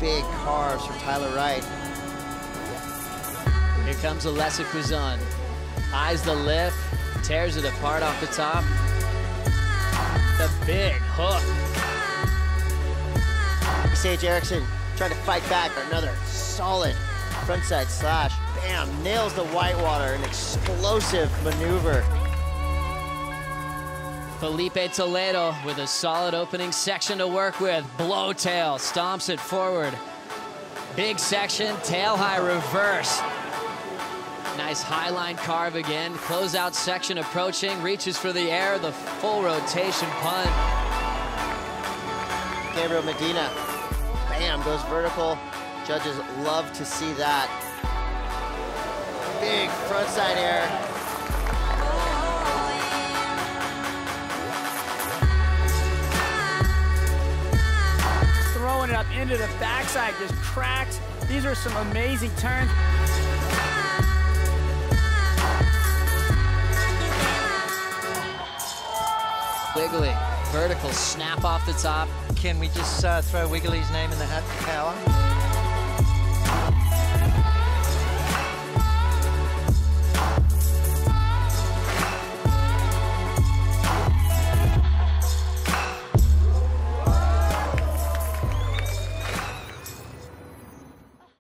big carves for Tyler Wright. Here comes Alessa Quizon. Eyes the lift, tears it apart off the top. The big hook. Sage Erickson trying to fight back. Another solid frontside slash. Bam, nails the whitewater. An explosive maneuver. Filipe Toledo with a solid opening section to work with. Blow tail, stomps it forward. Big section, tail high reverse. Nice high line carve again. Closeout section approaching, reaches for the air, the full rotation punt. Gabriel Medina, bam, goes vertical. Judges love to see that. Big frontside air. Up into the backside, just cracks. These are some amazing turns. Wiggolly, vertical snap off the top. Can we just uh, throw Wiggolly's name in the hat for power?